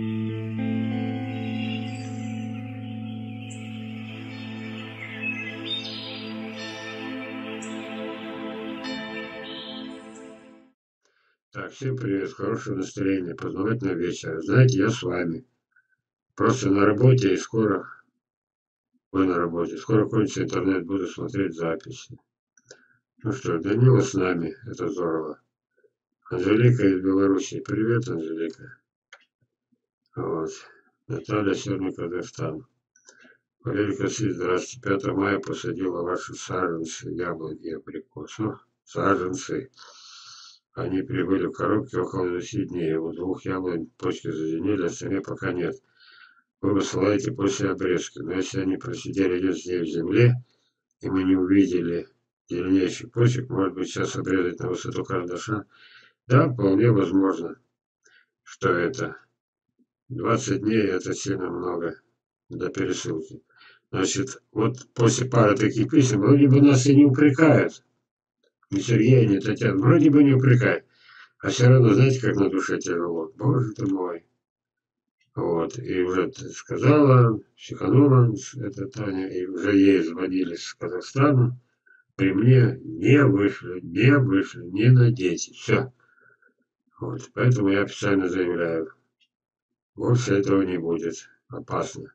Так, всем привет, хорошего настроения, познавательного вечера. Знаете, я с вами. Просто на работе и скоро... Вы на работе. Скоро кончится интернет, буду смотреть записи. Ну что, Данила с нами, это здорово. Анжелика из Беларуси. Привет, Анжелика. Вот. Наталья Северный Казахстан. Валерий Косич, здравствуйте. 5 мая посадила ваши саженцы, яблоки и абрикосов. Саженцы. Они прибыли в коробке около 10 дней. У двух яблонь почки зазеленели, остальные пока нет. Вы высылаете после обрезки. Но если они просидели лет в земле, и мы не увидели зеленеющих почек, может быть, сейчас обрезать на высоту карандаша? Да, вполне возможно, что это. 20 дней это сильно много для пересылки. Значит, вот после пары таких писем вроде бы нас и не упрекают ни Сергея, ни Татьяна, вроде бы не упрекает. А все равно, знаете, как на душе тяжело. Боже ты мой. Вот, и уже сказала, психанула, это Таня, и уже ей звонили с Казахстана. При мне не вышли, не вышли, не на дети. Все. Вот, поэтому я официально заявляю, больше этого не будет. Опасно.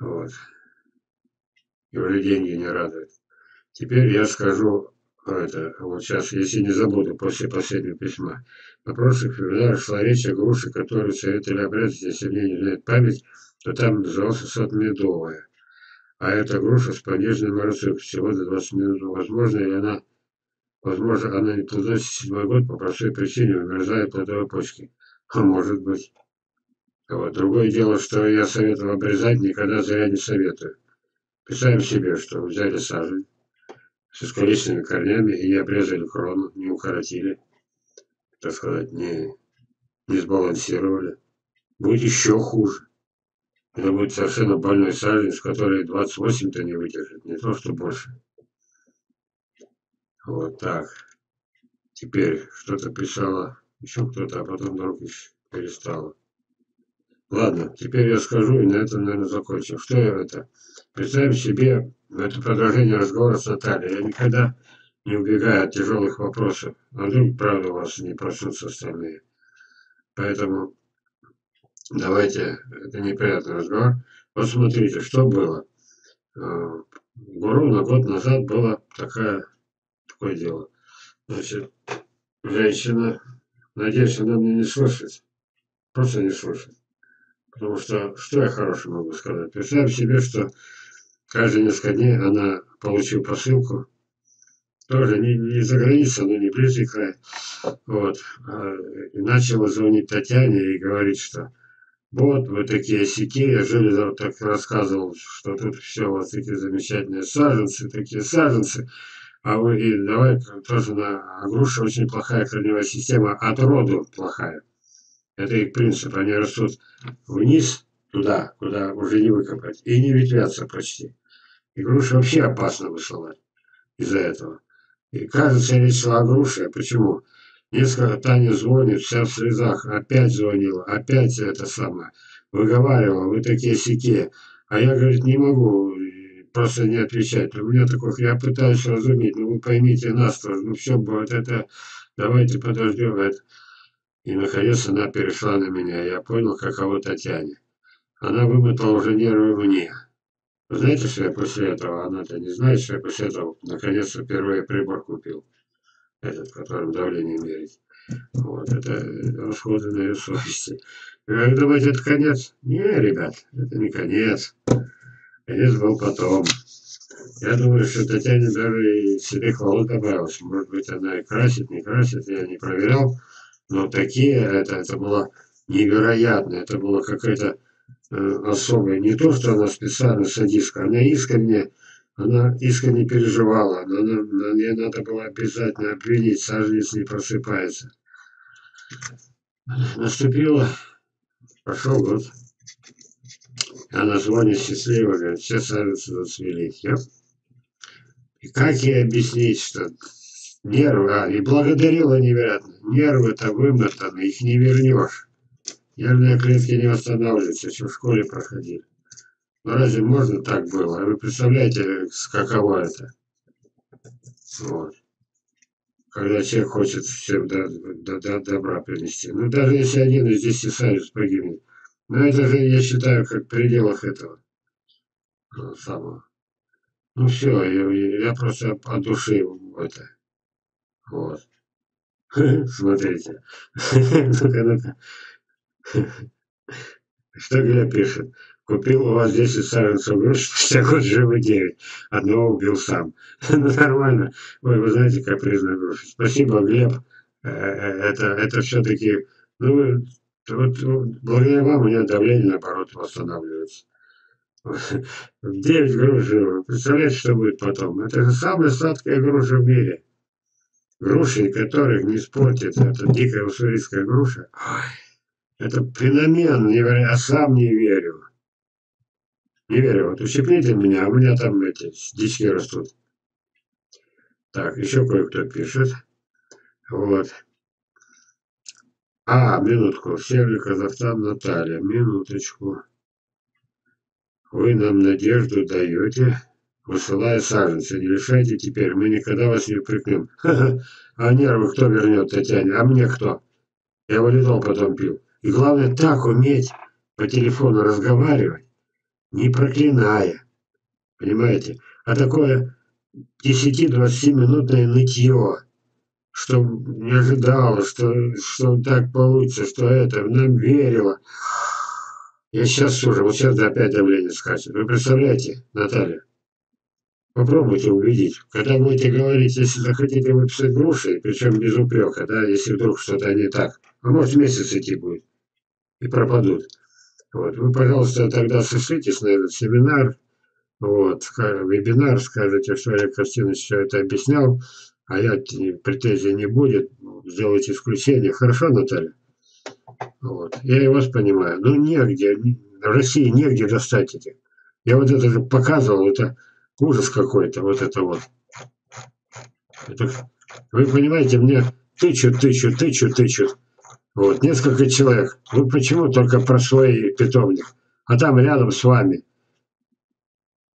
Вот. И уже деньги не радуют. Теперь я скажу это, вот сейчас, если не забуду, после последнего письма. На прошлых февраля шла речь о груше, которую советовали обрезать, если мне не знает память, то там назывался сад медовая. А эта груша с пониженной морозцой всего до 20 минут. Возможно, и она, возможно, она не плодоносит седьмой год по простой причине, вымерзая плодовой почки. А может быть. Вот. Другое дело, что я советовал обрезать, никогда зря не советую. Представим себе, что взяли сажень, с искалеченными корнями и обрезали крону, не укоротили, так сказать, не, не сбалансировали. Будет еще хуже. Это будет совершенно больной саженец, который 28-то не выдержит, не то что больше. Вот так. Теперь что-то писала еще кто-то, а потом вдруг перестала. Ладно, теперь я скажу и на этом, наверное, закончим. Что это? Представим себе, это продолжение разговора с Натальей. Я никогда не убегаю от тяжелых вопросов. А вдруг, правда, у вас не проснутся остальные. Поэтому давайте, это неприятный разговор. Вот смотрите, что было. Э, ровно год назад было такая, такое дело. Значит, женщина, надеюсь, она меня не слышит. Просто не слышит. Потому что, что я хорошего могу сказать? Представим себе, что каждые несколько дней она получила посылку, тоже не, не за границей, но не близкий край. Вот. А, и начала звонить Татьяне и говорить, что вот вы такие сики, я Железов так рассказывал, что тут все у вас такие замечательные саженцы, такие саженцы. А вы и давай тоже на а груша очень плохая корневая система, от роду плохая. Это их принцип. Они растут вниз, туда, куда уже не выкопать, и не ветвятся почти. И груши вообще опасно высылать из-за этого. И кажется, речь шла о груше. Почему? Несколько Таня звонит, вся в слезах, опять звонила, опять это самое. Выговаривала, вы такие сики. А я, говорит, не могу просто не отвечать. У меня такой, я пытаюсь разуметь, ну вы поймите нас тоже, ну все будет это, давайте подождем это. И, наконец, она перешла на меня. Я понял, каково Татьяне. Она вымотала уже нервы мне. Знаете, что я после этого, она-то не знает, что я после этого, наконец-то, впервые прибор купил. Этот, которым давление мерить. Вот, это расходы на ее совести. Вы думаете, это конец? Не, ребят, это не конец. Конец был потом. Я думаю, что Татьяне даже и себе хвалы добавилось. Может быть, она и красит, не красит, я не проверял. Но такие, это, это было невероятно, это было какая-то э, особая, не то, что она специально садистка, она искренне, она искренне переживала, она, она, ей надо было обязательно обвинить, саженец не просыпается. Наступило, прошел год. Она звонит счастливо, говорит, все саженцы зацвели. И как ей объяснить, что Нервы, а, и благодарила невероятно. Нервы-то вымотаны, их не вернешь. Нервные клетки не восстанавливаются, еще в школе проходили. Ну разве можно так было? Вы представляете, каково это? Вот. Когда человек хочет всем до, до, до добра принести. Ну даже если один из десяти союз погибнет. Но это же, я считаю, как в пределах этого ну, самого. Ну все, я, я просто от души это. Вот. Смотрите. Ну-ка, ну-ка. Что Глеб пишет? Купил у вас 10 саженцев груш, спустя год живы 9. Одного убил сам. ну, нормально. Ой, вы знаете, капризная груша. Спасибо, Глеб. Э, э, это, это все-таки... Ну, вот, благодаря вам у меня давление, наоборот, восстанавливается. 9 груш живы. Представляете, что будет потом? Это же самая сладкая груша в мире. Груши, которых не испортит. Это дикая уссурийская груша. Это феномен, говоря, а сам не верю. Не верю. Вот ущипните меня, а у меня там эти дички растут. Так, еще кое-кто пишет. Вот. А, минутку. Север Казахстан Наталья. Минуточку. Вы нам надежду даете, высылая саженцы. Не решайте теперь, мы никогда вас не упрекнем. А нервы кто вернет Татьяне? А мне кто? Я валидол потом пил. И главное так уметь по телефону разговаривать, не проклиная. Понимаете? А такое 10-20 минутное нытье, что не ожидала, что, что так получится, что это, нам верила. Я сейчас уже, вот сейчас опять давление скачет. Вы представляете, Наталья? Попробуйте увидеть. Когда будете говорить, если захотите выписать груши, причем без упрека, да, если вдруг что-то не так, а может месяц идти будет и пропадут. Вот. Вы, пожалуйста, тогда сошлитесь на этот семинар, вот, вебинар, скажете, что Олег Костинович все это объяснял, а я претензий не будет, сделайте исключение. Хорошо, Наталья? Вот. Я и вас понимаю. Ну, негде, в России негде достать этих. Я вот это же показывал, это ужас какой-то, вот это вот. Это, вы понимаете, мне тычут, тычут, тычут, тычут. Вот, несколько человек. Ну почему только про свой питомник? А там рядом с вами.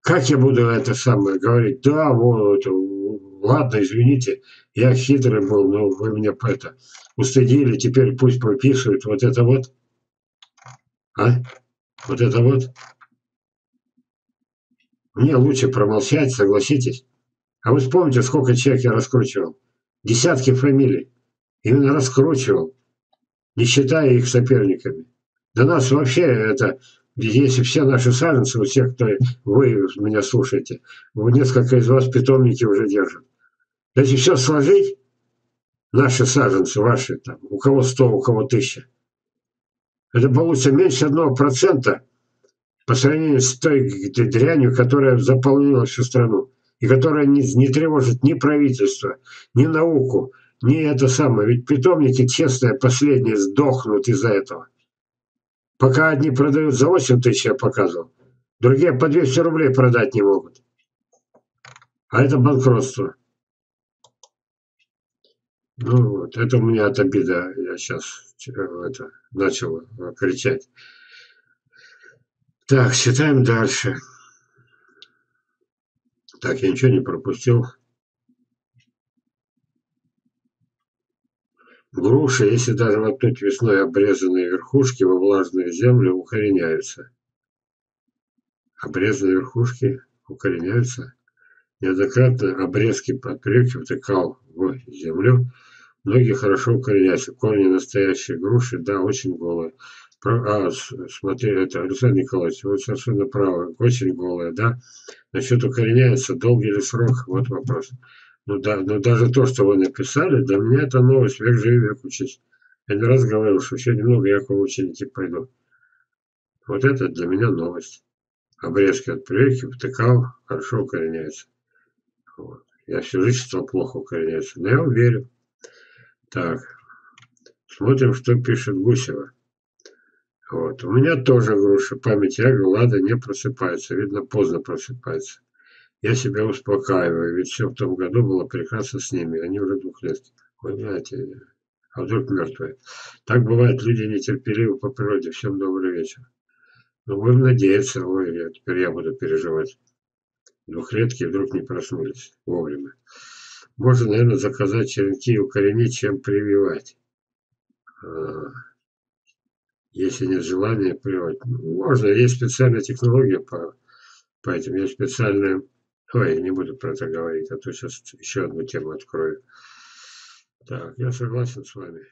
Как я буду это самое говорить? Да, вот, ладно, извините, я хитрый был, но вы меня это устыдили, теперь пусть прописывают вот это вот. А? Вот это вот. Мне лучше промолчать, согласитесь. А вы вспомните, сколько человек я раскручивал. Десятки фамилий. Именно раскручивал не считая их соперниками. Для нас вообще это, если все наши саженцы, у всех, кто вы меня слушаете, несколько из вас питомники уже держат. Если все сложить, наши саженцы, ваши, там, у кого 100, у кого 1000, это получится меньше одного процента по сравнению с той дрянью, которая заполнила всю страну и которая не, не тревожит ни правительство, ни науку, не это самое. Ведь питомники честные, последние, сдохнут из-за этого. Пока одни продают за 8 тысяч, я показывал, другие по 200 рублей продать не могут. А это банкротство. Ну вот, это у меня от обида. Я сейчас это, начал кричать. Так, читаем дальше. Так, я ничего не пропустил. Груши, если даже воткнуть весной обрезанные верхушки во влажную землю, укореняются. Обрезанные верхушки укореняются. Неоднократно обрезки подпреки втыкал в землю. Многие хорошо укореняются. Корни настоящей груши, да, очень голые. А, смотри, это, Александр Николаевич, вы совершенно правы, очень голые, да? Насчет укореняется, долгий ли срок, вот вопрос. Ну да, но даже то, что вы написали, для меня это новость, век живи, век учись. Я не раз говорил, что еще немного я к ученики пойду. Вот это для меня новость. Обрезки от прививки втыкал, хорошо укореняется. Вот. Я всю жизнь считал плохо укореняется, но я уверен. Так, смотрим, что пишет Гусева. Вот. У меня тоже груша, память я Лада не просыпается. Видно, поздно просыпается. Я себя успокаиваю, ведь все в том году было прекрасно с ними, они уже двухлетки. Вы знаете, а вдруг мертвые. Так бывает, люди нетерпеливы по природе. Всем добрый вечер. Ну, будем надеяться, ой, я, теперь я буду переживать. Двухлетки вдруг не проснулись вовремя. Можно, наверное, заказать черенки и укоренить, чем прививать. А, если нет желания прививать. Можно, есть специальная технология по, по этим. Есть специальная... Ой, не буду про это говорить, а то сейчас еще одну тему открою. Так, я согласен с вами.